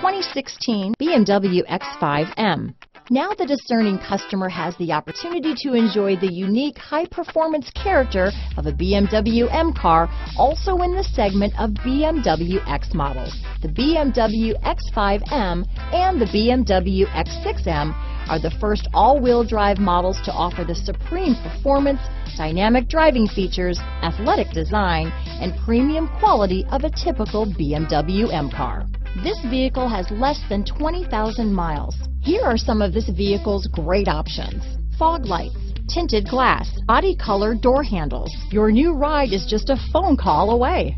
2016 BMW X5M. Now the discerning customer has the opportunity to enjoy the unique high-performance character of a BMW M car also in the segment of BMW X models. The BMW X5M and the BMW X6M are the first all-wheel drive models to offer the supreme performance, dynamic driving features, athletic design, and premium quality of a typical BMW M car. This vehicle has less than 20,000 miles. Here are some of this vehicle's great options. Fog lights, tinted glass, body color door handles. Your new ride is just a phone call away.